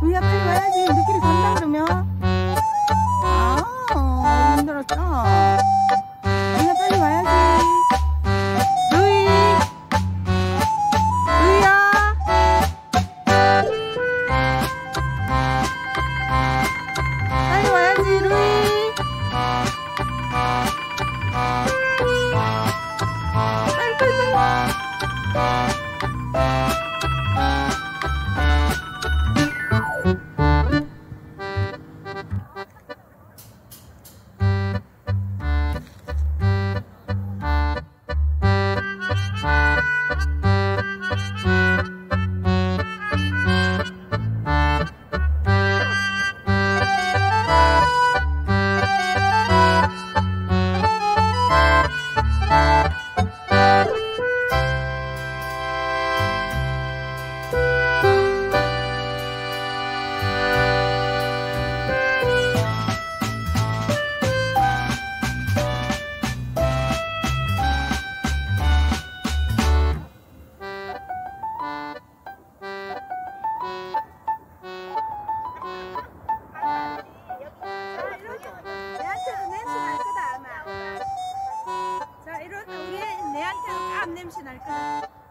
루이야 빨리 와야지. 우리끼리 간다 그러면. 아 힘들었어 루이야 와야지. 루이. 루이야. 빨리 와야지 루이. 쌈 냄새 날까?